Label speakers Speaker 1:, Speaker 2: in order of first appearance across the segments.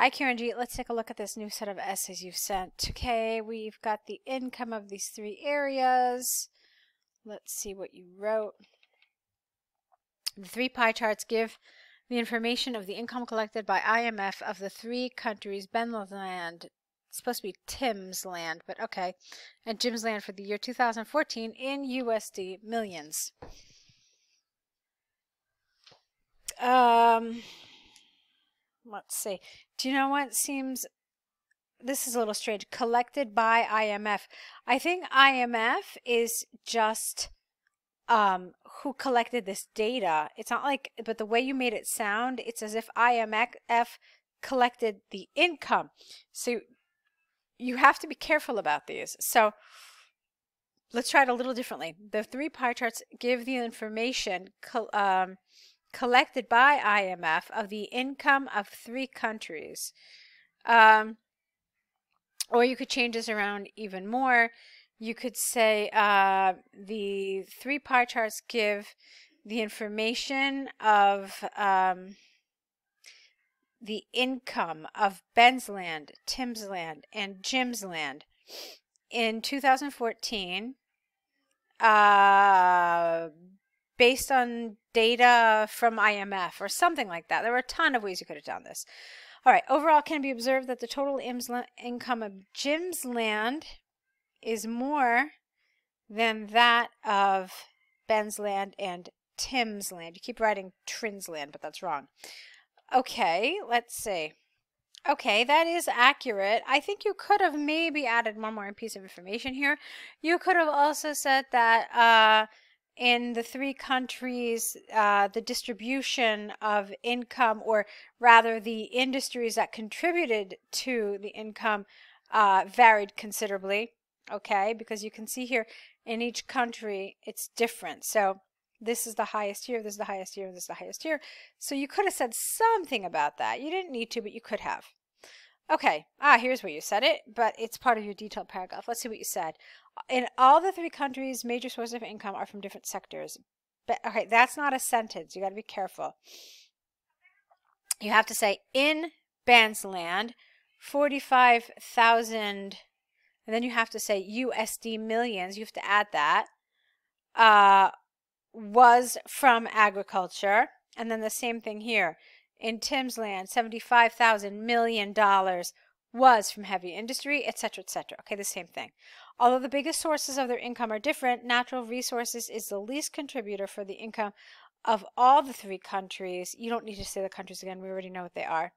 Speaker 1: Hi, Kiranjeet. Let's take a look at this new set of essays you've sent. Okay, we've got the income of these three areas. Let's see what you wrote. The three pie charts give the information of the income collected by IMF of the three countries, Benland, it's supposed to be Tim's land, but okay, and Jim's land for the year 2014 in USD millions. Um, let's see. Do you know what seems this is a little strange. Collected by IMF. I think IMF is just um, who collected this data. It's not like, but the way you made it sound, it's as if IMF collected the income. So you have to be careful about these. So let's try it a little differently. The three pie charts give the information um, collected by IMF of the income of three countries. Um, or you could change this around even more. You could say uh, the three pie charts give the information of um, the income of Ben's land, Tim's land, and Jim's land. In 2014, uh, based on data from IMF or something like that. There were a ton of ways you could have done this. All right, overall can be observed that the total income of Jim's land is more than that of Ben's land and Tim's land. You keep writing Trin's land, but that's wrong. Okay, let's see. Okay, that is accurate. I think you could have maybe added one more piece of information here. You could have also said that uh, in the three countries, uh, the distribution of income, or rather the industries that contributed to the income, uh, varied considerably. Okay, because you can see here in each country it's different. So this is the highest here, this is the highest here, this is the highest here. So you could have said something about that. You didn't need to, but you could have. Okay, ah, here's where you said it, but it's part of your detailed paragraph. Let's see what you said. In all the three countries, major sources of income are from different sectors. But okay, that's not a sentence. You got to be careful. You have to say in Ben's land, 45,000, and then you have to say USD millions. You have to add that. Uh, was from agriculture. And then the same thing here in Tim's land, $75,000 million was from heavy industry, etc., etc. Okay, the same thing. Although the biggest sources of their income are different, natural resources is the least contributor for the income of all the three countries. You don't need to say the countries again. We already know what they are.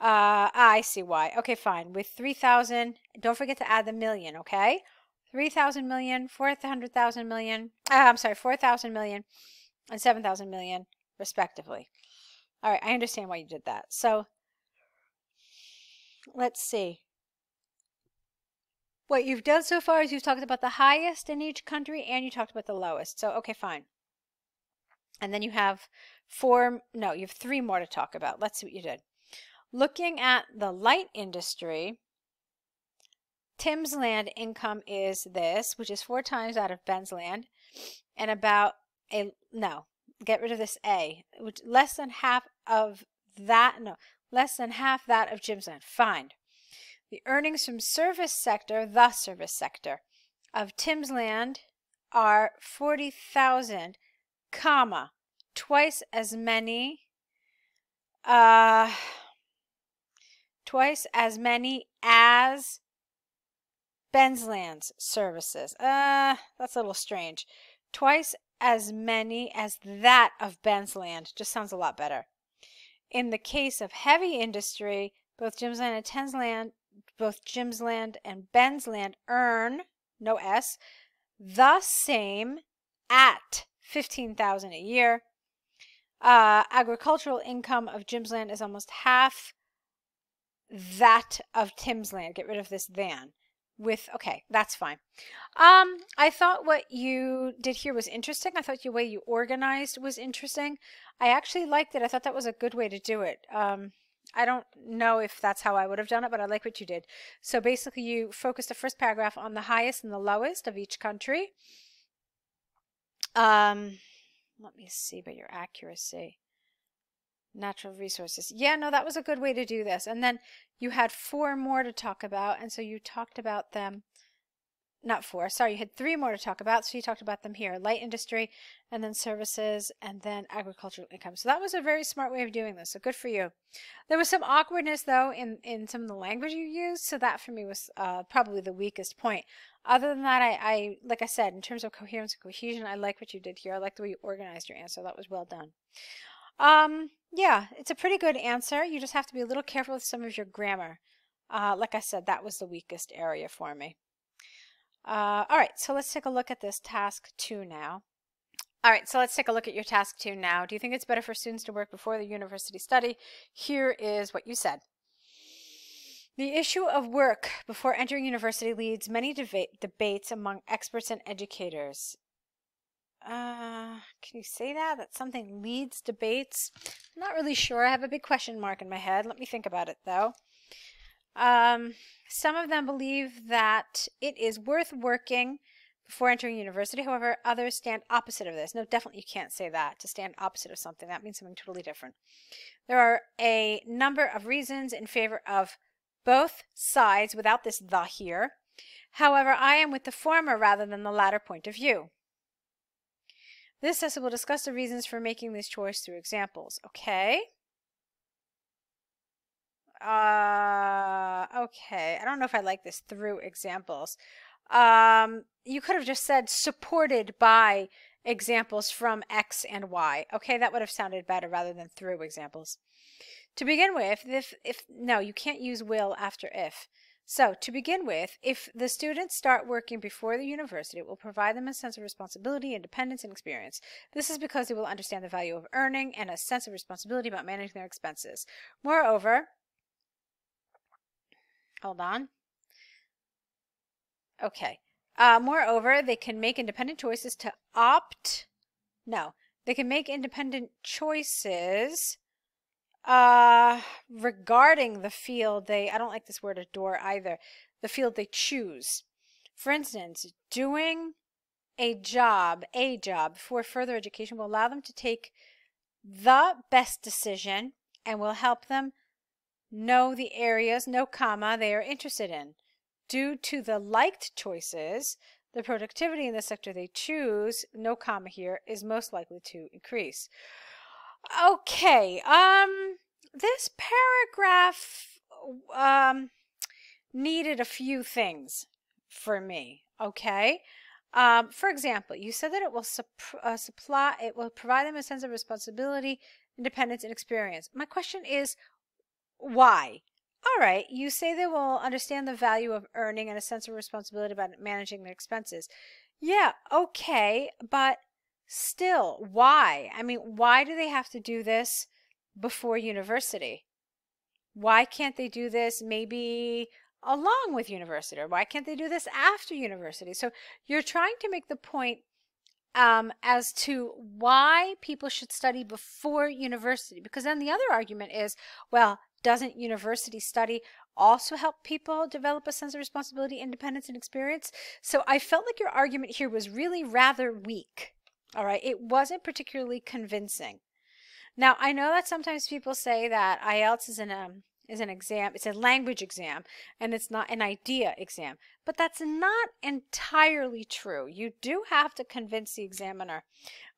Speaker 1: Uh, I see why. Okay, fine. With 3,000, don't forget to add the million, okay? 3,000 million, 400,000 million, uh, I'm sorry, 4,000 million and 7,000 million, respectively. All right, I understand why you did that. So let's see. What you've done so far is you've talked about the highest in each country and you talked about the lowest. So, okay, fine. And then you have four, no, you have three more to talk about. Let's see what you did. Looking at the light industry, Tim's land income is this, which is four times out of Ben's land, and about a, no, get rid of this A, which less than half of that, no, less than half that of Jim's land. Fine. The earnings from service sector, the service sector, of Tim's land are 40,000, comma, twice as many, uh, twice as many as Ben's Land's services. Uh, that's a little strange. Twice as many as that of Ben's Land. Just sounds a lot better. In the case of heavy industry, both Jim's Land and Ten's Land, both Jim's Land and Ben's Land earn, no S, the same at 15000 a year. Uh, agricultural income of Jim's Land is almost half that of Tim's Land. Get rid of this than with okay that's fine. Um i thought what you did here was interesting. I thought the way you organized was interesting. I actually liked it. I thought that was a good way to do it. Um i don't know if that's how i would have done it but i like what you did. So basically you focused the first paragraph on the highest and the lowest of each country. Um let me see about your accuracy Natural resources. Yeah, no, that was a good way to do this. And then you had four more to talk about. And so you talked about them not four, sorry, you had three more to talk about. So you talked about them here light industry, and then services, and then agricultural income. So that was a very smart way of doing this. So good for you. There was some awkwardness, though, in, in some of the language you used. So that for me was uh, probably the weakest point. Other than that, I, I, like I said, in terms of coherence and cohesion, I like what you did here. I like the way you organized your answer. That was well done. Um, yeah, it's a pretty good answer. You just have to be a little careful with some of your grammar. Uh, like I said, that was the weakest area for me. Uh, all right, so let's take a look at this task two now. All right, so let's take a look at your task two now. Do you think it's better for students to work before the university study? Here is what you said. The issue of work before entering university leads many deba debates among experts and educators. Uh, can you say that? That something leads debates? I'm not really sure. I have a big question mark in my head. Let me think about it, though. Um, some of them believe that it is worth working before entering university. However, others stand opposite of this. No, definitely you can't say that. To stand opposite of something, that means something totally different. There are a number of reasons in favor of both sides without this the here. However, I am with the former rather than the latter point of view. This essay will discuss the reasons for making this choice through examples. Okay. Uh, okay. I don't know if I like this through examples. Um, you could have just said supported by examples from X and Y. Okay, that would have sounded better rather than through examples. To begin with, if, if no, you can't use will after if. So, to begin with, if the students start working before the university, it will provide them a sense of responsibility, independence, and experience. This is because they will understand the value of earning and a sense of responsibility about managing their expenses. Moreover, Hold on. Okay. Uh, moreover, they can make independent choices to opt. No, they can make independent choices uh, regarding the field they. I don't like this word adore either. The field they choose. For instance, doing a job, a job for further education will allow them to take the best decision and will help them know the areas, no comma, they are interested in. Due to the liked choices, the productivity in the sector they choose, no comma here, is most likely to increase. Okay, um, this paragraph um, needed a few things for me, okay? Um, for example, you said that it will sup uh, supply, it will provide them a sense of responsibility, independence, and experience. My question is, why? All right, you say they will understand the value of earning and a sense of responsibility about managing their expenses. Yeah, okay, but still, why? I mean, why do they have to do this before university? Why can't they do this maybe along with university? Or why can't they do this after university? So you're trying to make the point um, as to why people should study before university. Because then the other argument is, well, doesn't university study also help people develop a sense of responsibility, independence, and experience? So I felt like your argument here was really rather weak. All right, it wasn't particularly convincing. Now I know that sometimes people say that IELTS is an um, is an exam, it's a language exam, and it's not an idea exam. But that's not entirely true. You do have to convince the examiner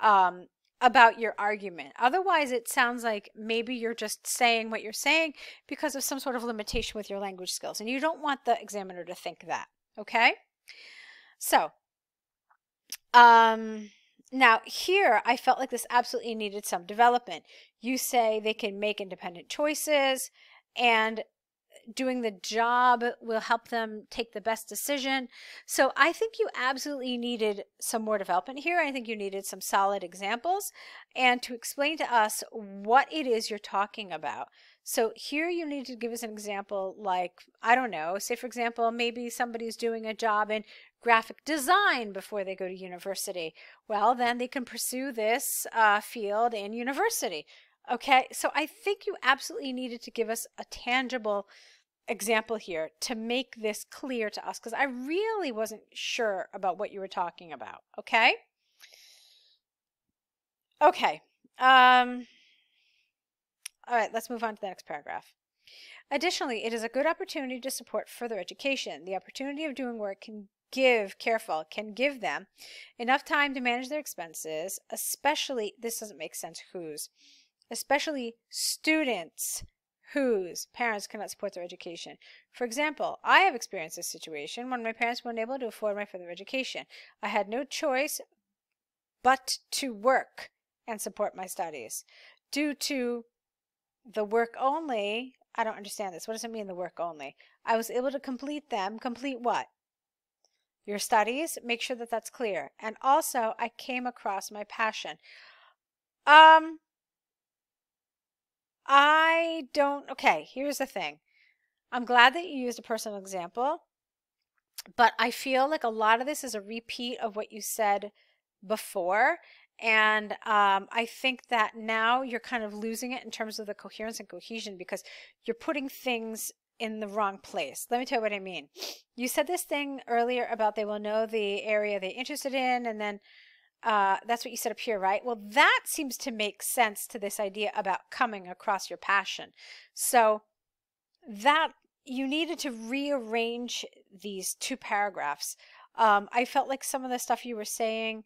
Speaker 1: um, about your argument. Otherwise, it sounds like maybe you're just saying what you're saying because of some sort of limitation with your language skills. And you don't want the examiner to think that. Okay? So, um, now here I felt like this absolutely needed some development. You say they can make independent choices and uh, doing the job will help them take the best decision. So I think you absolutely needed some more development here. I think you needed some solid examples and to explain to us what it is you're talking about. So here you need to give us an example like, I don't know, say for example, maybe somebody's doing a job in graphic design before they go to university. Well, then they can pursue this uh, field in university. Okay, so I think you absolutely needed to give us a tangible example here to make this clear to us because I really wasn't sure about what you were talking about. Okay? Okay. Um, All right, let's move on to the next paragraph. Additionally, it is a good opportunity to support further education. The opportunity of doing work can give, careful, can give them enough time to manage their expenses, especially, this doesn't make sense, whose, especially students whose parents cannot support their education. For example, I have experienced this situation when my parents were unable to afford my further education. I had no choice but to work and support my studies. Due to the work only, I don't understand this. What does it mean, the work only? I was able to complete them. Complete what? Your studies. Make sure that that's clear. And also, I came across my passion. Um, I don't, okay, here's the thing. I'm glad that you used a personal example, but I feel like a lot of this is a repeat of what you said before. And um, I think that now you're kind of losing it in terms of the coherence and cohesion because you're putting things in the wrong place. Let me tell you what I mean. You said this thing earlier about they will know the area they're interested in, and then uh, that's what you said up here, right? Well, that seems to make sense to this idea about coming across your passion. So that you needed to rearrange these two paragraphs. Um, I felt like some of the stuff you were saying,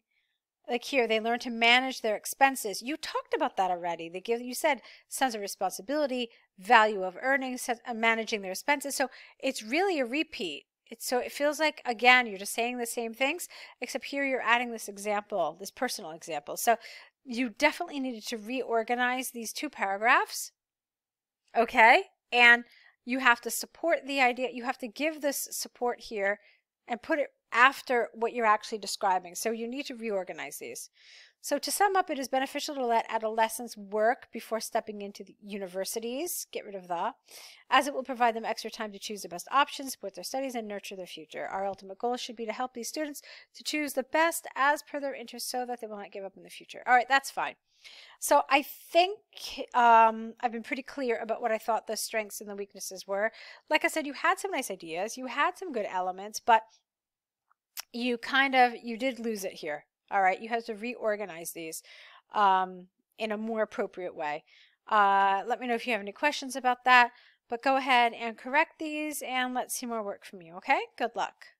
Speaker 1: like here, they learn to manage their expenses. You talked about that already. They give you said sense of responsibility, value of earnings, uh, managing their expenses. So it's really a repeat. It's so it feels like again you're just saying the same things, except here you're adding this example, this personal example. So you definitely needed to reorganize these two paragraphs. Okay? And you have to support the idea, you have to give this support here and put it after what you're actually describing. So you need to reorganize these. So to sum up, it is beneficial to let adolescents work before stepping into the universities, get rid of the, as it will provide them extra time to choose the best options, support their studies, and nurture their future. Our ultimate goal should be to help these students to choose the best as per their interests so that they will not give up in the future. All right, that's fine. So I think um, I've been pretty clear about what I thought the strengths and the weaknesses were. Like I said, you had some nice ideas, you had some good elements, but you kind of, you did lose it here. All right, you have to reorganize these um, in a more appropriate way. Uh, let me know if you have any questions about that, but go ahead and correct these and let's see more work from you, okay? Good luck.